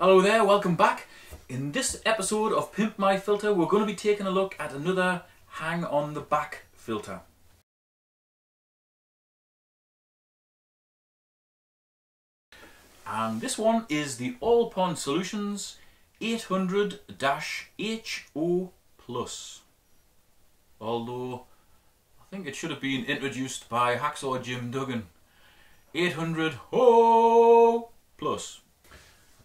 Hello there, welcome back. In this episode of Pimp My Filter, we're going to be taking a look at another hang on the back filter. And this one is the All Pond Solutions 800-HO Plus. Although, I think it should have been introduced by Hacksaw Jim Duggan. 800 HO Plus.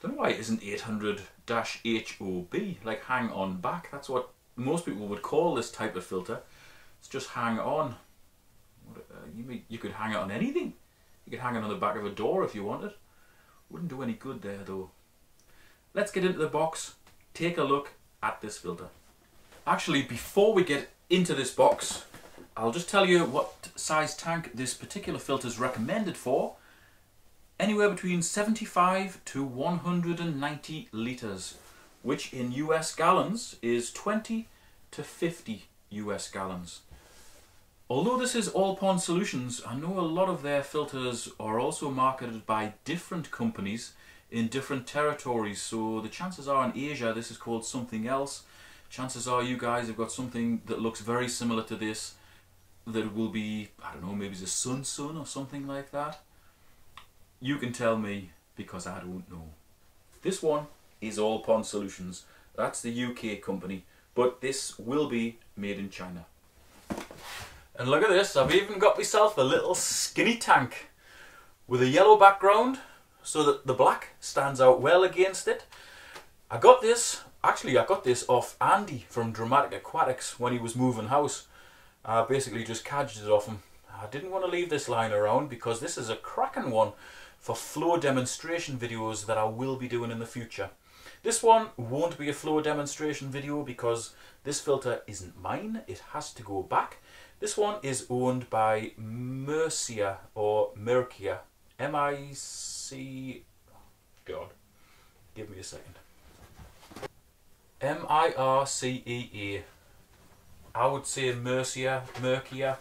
Don't know why it isn't 800-HOB, like hang on back. That's what most people would call this type of filter. It's just hang on. Uh, you could hang it on anything. You could hang it on the back of a door if you wanted. Wouldn't do any good there though. Let's get into the box, take a look at this filter. Actually, before we get into this box, I'll just tell you what size tank this particular filter is recommended for. Anywhere between 75 to 190 litres, which in US gallons is 20 to 50 US gallons. Although this is All Pond Solutions, I know a lot of their filters are also marketed by different companies in different territories. So the chances are in Asia this is called something else. Chances are you guys have got something that looks very similar to this that will be, I don't know, maybe it's a Sun Sun or something like that. You can tell me because I don't know. This one is All Pond Solutions. That's the UK company, but this will be made in China. And look at this, I've even got myself a little skinny tank with a yellow background so that the black stands out well against it. I got this, actually I got this off Andy from Dramatic Aquatics when he was moving house. I basically just cadged it off him. I didn't want to leave this lying around because this is a cracking one for flow demonstration videos that I will be doing in the future. This one won't be a flow demonstration video because this filter isn't mine, it has to go back. This one is owned by Mercia or Mercia, M-I-C... God, give me a second. M-I-R-C-E-A. I would say Mercia, Mercia.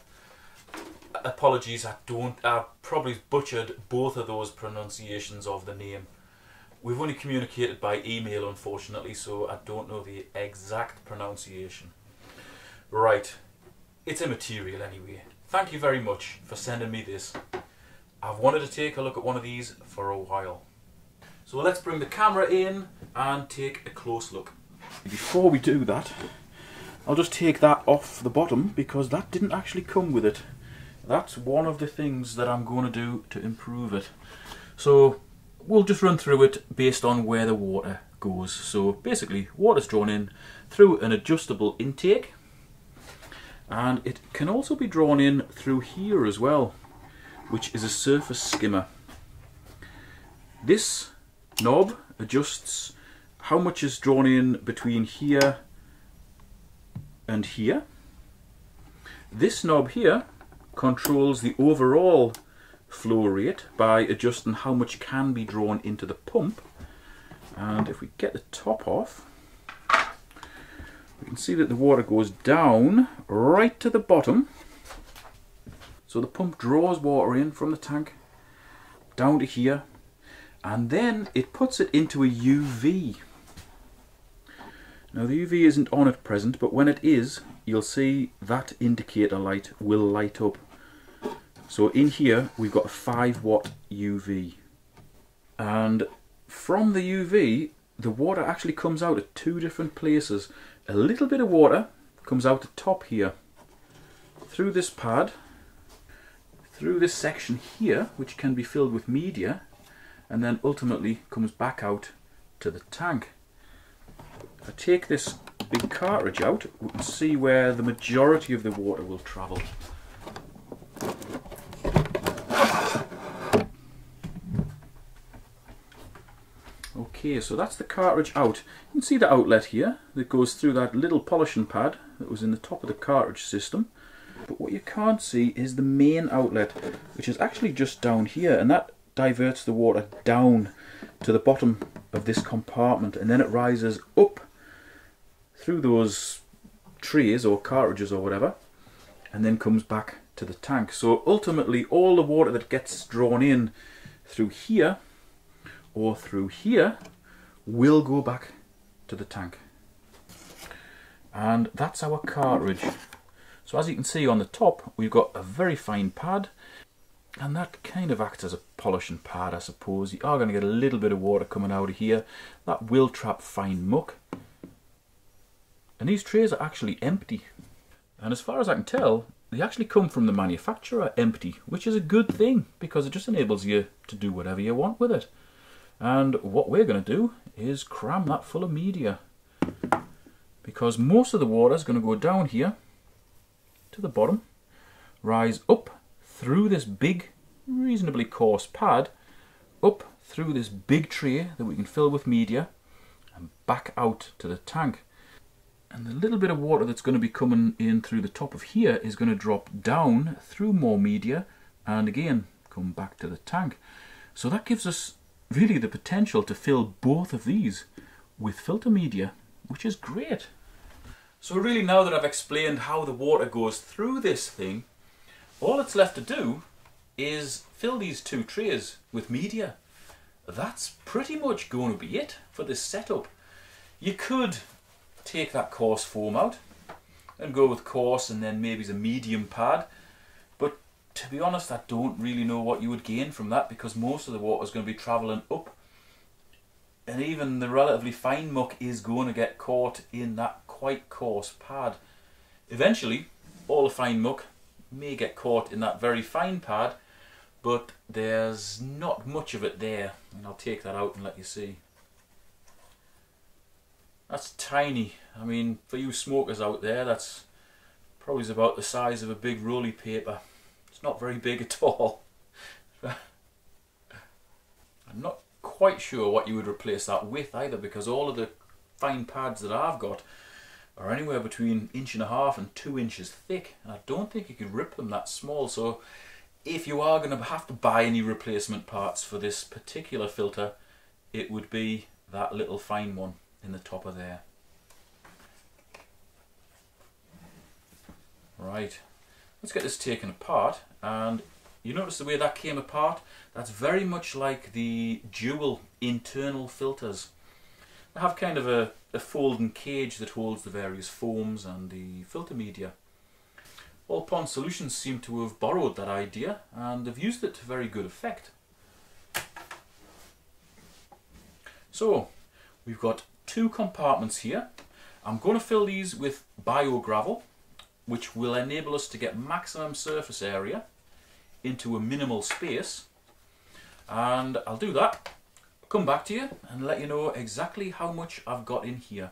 Uh, apologies, I don't, I probably butchered both of those pronunciations of the name. We've only communicated by email unfortunately, so I don't know the exact pronunciation. Right, it's immaterial anyway. Thank you very much for sending me this. I've wanted to take a look at one of these for a while. So let's bring the camera in and take a close look. Before we do that, I'll just take that off the bottom because that didn't actually come with it. That's one of the things that I'm going to do to improve it. So we'll just run through it based on where the water goes. So basically water's drawn in through an adjustable intake and it can also be drawn in through here as well which is a surface skimmer. This knob adjusts how much is drawn in between here and here. This knob here controls the overall flow rate by adjusting how much can be drawn into the pump. And if we get the top off we can see that the water goes down right to the bottom. So the pump draws water in from the tank down to here and then it puts it into a UV now the UV isn't on at present but when it is you'll see that indicator light will light up so in here we've got a 5 watt UV. And from the UV the water actually comes out at two different places. A little bit of water comes out the top here through this pad, through this section here which can be filled with media and then ultimately comes back out to the tank. I take this big cartridge out we can see where the majority of the water will travel. Okay, so that's the cartridge out. You can see the outlet here that goes through that little polishing pad that was in the top of the cartridge system. But what you can't see is the main outlet, which is actually just down here, and that diverts the water down to the bottom of this compartment, and then it rises up through those trays or cartridges or whatever, and then comes back to the tank. So ultimately, all the water that gets drawn in through here or through here will go back to the tank. And that's our cartridge. So as you can see on the top, we've got a very fine pad, and that kind of acts as a polishing pad, I suppose. You are going to get a little bit of water coming out of here. That will trap fine muck. And these trays are actually empty. And as far as I can tell, they actually come from the manufacturer empty, which is a good thing because it just enables you to do whatever you want with it. And what we're going to do is cram that full of media because most of the water is going to go down here to the bottom, rise up through this big, reasonably coarse pad, up through this big tray that we can fill with media, and back out to the tank. And the little bit of water that's going to be coming in through the top of here is going to drop down through more media and again come back to the tank. So that gives us really the potential to fill both of these with filter media, which is great. So really now that I've explained how the water goes through this thing, all it's left to do is fill these two trays with media. That's pretty much going to be it for this setup. You could take that coarse foam out and go with coarse and then maybe a medium pad. But to be honest, I don't really know what you would gain from that because most of the water is going to be travelling up. And even the relatively fine muck is going to get caught in that quite coarse pad. Eventually, all the fine muck may get caught in that very fine pad, but there's not much of it there. And I'll take that out and let you see. That's tiny. I mean, for you smokers out there, that's probably about the size of a big rolly paper. It's not very big at all. I'm not quite sure what you would replace that with either because all of the fine pads that I've got are anywhere between inch and a half and two inches thick. I don't think you could rip them that small. So if you are going to have to buy any replacement parts for this particular filter, it would be that little fine one in the top of there. Right, let's get this taken apart and you notice the way that came apart? That's very much like the dual internal filters. They have kind of a a folding cage that holds the various foams and the filter media. All Pond Solutions seem to have borrowed that idea and have used it to very good effect. So, we've got two compartments here. I'm going to fill these with bio gravel, which will enable us to get maximum surface area into a minimal space. And I'll do that come back to you and let you know exactly how much I've got in here.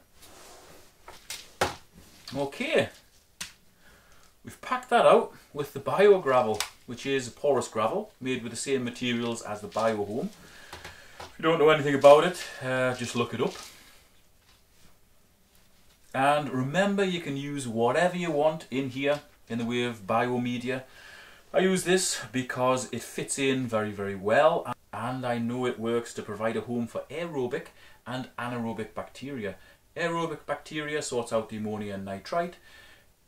Okay, we've packed that out with the Bio Gravel, which is porous gravel made with the same materials as the Bio Home. If you don't know anything about it, uh, just look it up. And remember you can use whatever you want in here in the way of biomedia. I use this because it fits in very very well and I know it works to provide a home for aerobic and anaerobic bacteria. Aerobic bacteria sorts out the ammonia and nitrite,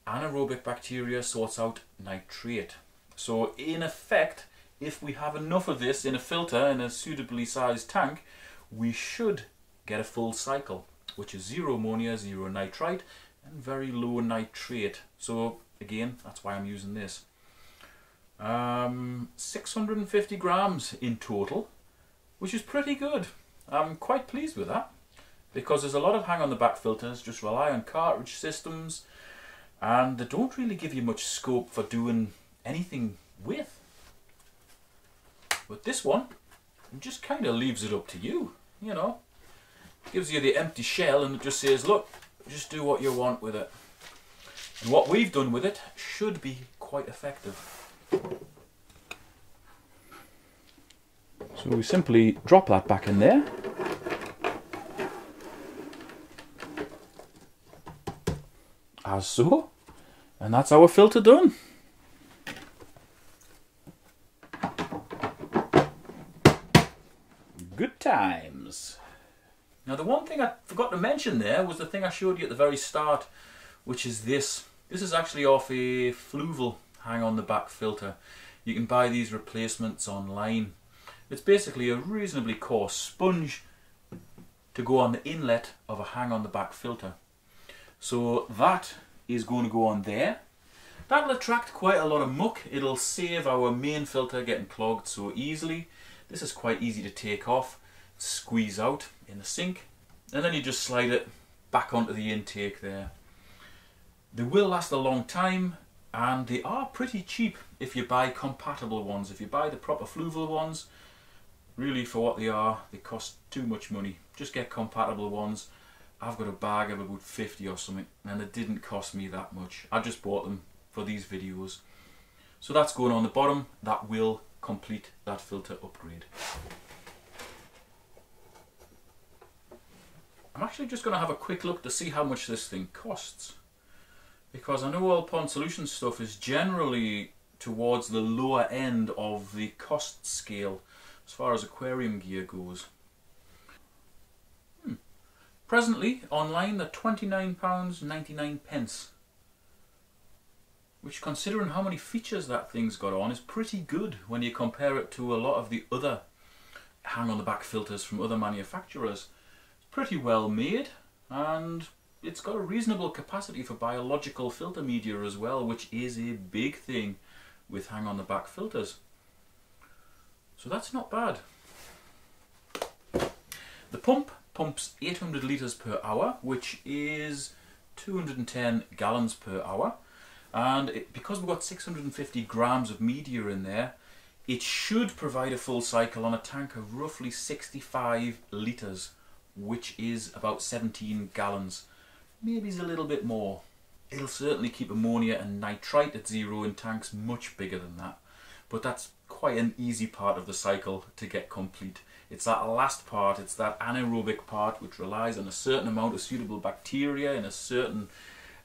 anaerobic bacteria sorts out nitrate. So in effect, if we have enough of this in a filter in a suitably sized tank, we should get a full cycle, which is zero ammonia, zero nitrite, and very low nitrate. So again, that's why I'm using this. Um, 650 grams in total, which is pretty good. I'm quite pleased with that because there's a lot of hang on the back filters just rely on cartridge systems and they don't really give you much scope for doing anything with. But this one just kind of leaves it up to you, you know. Gives you the empty shell and it just says, look, just do what you want with it. And what we've done with it should be quite effective. So we simply drop that back in there. As so. And that's our filter done. Good times. Now the one thing I forgot to mention there was the thing I showed you at the very start, which is this. This is actually off a Fluval hang on the back filter. You can buy these replacements online. It's basically a reasonably coarse sponge to go on the inlet of a hang on the back filter. So that is going to go on there. That'll attract quite a lot of muck. It'll save our main filter getting clogged so easily. This is quite easy to take off, squeeze out in the sink, and then you just slide it back onto the intake there. They will last a long time and they are pretty cheap if you buy compatible ones. If you buy the proper Fluval ones, really for what they are, they cost too much money. Just get compatible ones. I've got a bag of about 50 or something and it didn't cost me that much. I just bought them for these videos. So that's going on the bottom. That will complete that filter upgrade. I'm actually just going to have a quick look to see how much this thing costs. Because I know all Pond Solutions stuff is generally towards the lower end of the cost scale as far as aquarium gear goes. Hmm. Presently, online, they're £29.99. pence, Which, considering how many features that thing's got on, is pretty good when you compare it to a lot of the other hang on the back filters from other manufacturers. Pretty well made and it's got a reasonable capacity for biological filter media as well, which is a big thing with hang on the back filters. So that's not bad. The pump pumps 800 litres per hour, which is 210 gallons per hour. And it, because we've got 650 grams of media in there, it should provide a full cycle on a tank of roughly 65 litres, which is about 17 gallons. Maybe it's a little bit more. It'll certainly keep ammonia and nitrite at zero in tanks much bigger than that. But that's quite an easy part of the cycle to get complete. It's that last part, it's that anaerobic part which relies on a certain amount of suitable bacteria and a certain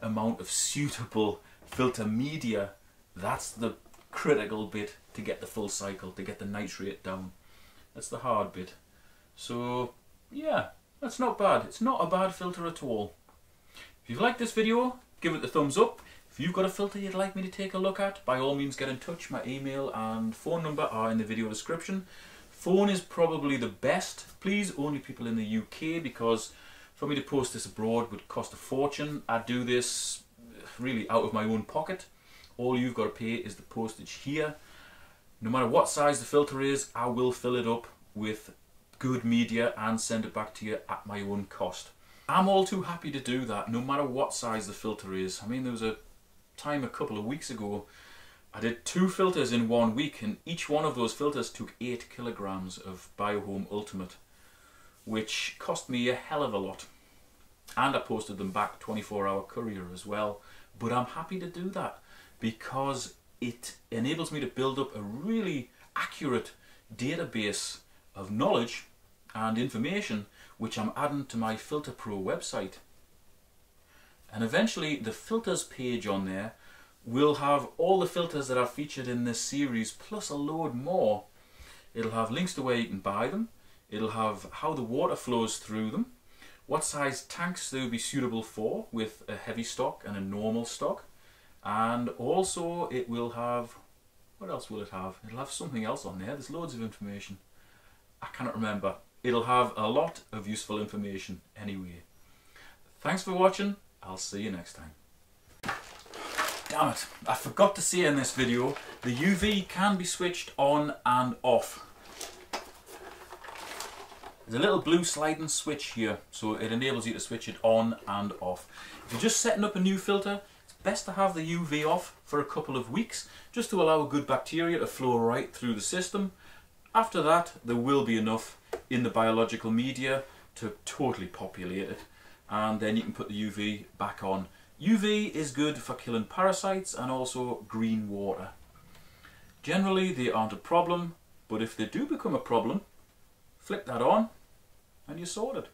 amount of suitable filter media. That's the critical bit to get the full cycle, to get the nitrate down. That's the hard bit. So yeah, that's not bad. It's not a bad filter at all. If you've liked this video, give it the thumbs up. If you've got a filter you'd like me to take a look at, by all means get in touch. My email and phone number are in the video description. Phone is probably the best. Please, only people in the UK because for me to post this abroad would cost a fortune. I do this really out of my own pocket. All you've got to pay is the postage here. No matter what size the filter is, I will fill it up with good media and send it back to you at my own cost. I'm all too happy to do that, no matter what size the filter is. I mean, there was a time a couple of weeks ago, I did two filters in one week and each one of those filters took 8 kilograms of Biohome Ultimate, which cost me a hell of a lot. And I posted them back 24 hour courier as well. But I'm happy to do that because it enables me to build up a really accurate database of knowledge and information which I'm adding to my Filter Pro website. And eventually the filters page on there will have all the filters that are featured in this series plus a load more. It'll have links to where you can buy them. It'll have how the water flows through them, what size tanks they will be suitable for with a heavy stock and a normal stock. And also it will have, what else will it have? It'll have something else on there. There's loads of information. I cannot remember. It'll have a lot of useful information anyway. Thanks for watching. I'll see you next time. Damn it, I forgot to say in this video, the UV can be switched on and off. There's a little blue sliding switch here, so it enables you to switch it on and off. If you're just setting up a new filter, it's best to have the UV off for a couple of weeks, just to allow good bacteria to flow right through the system. After that, there will be enough in the biological media to totally populate it and then you can put the UV back on. UV is good for killing parasites and also green water. Generally they aren't a problem, but if they do become a problem, flip that on and you're sorted.